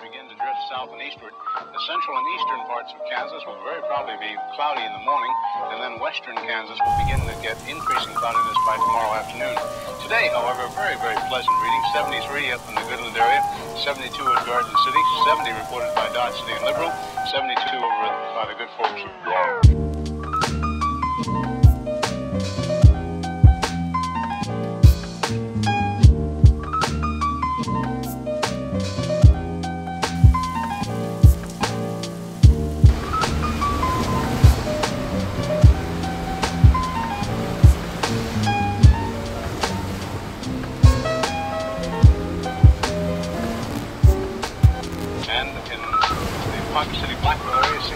begin to drift south and eastward. The central and eastern parts of Kansas will very probably be cloudy in the morning, and then western Kansas will begin to get increasing cloudiness by tomorrow afternoon. Today, however, very, very pleasant reading. 73 up in the Goodland area, 72 at Garden City, 70 reported by Dodge City and Liberal, 72 over by the good folks of and in the Park City Blackberry.